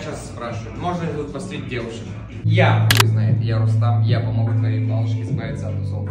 сейчас спрашивают, можно ли тут постричь девушек? Я, хуй знает, я Рустам, я помогу твоей бабушке избавиться от усов.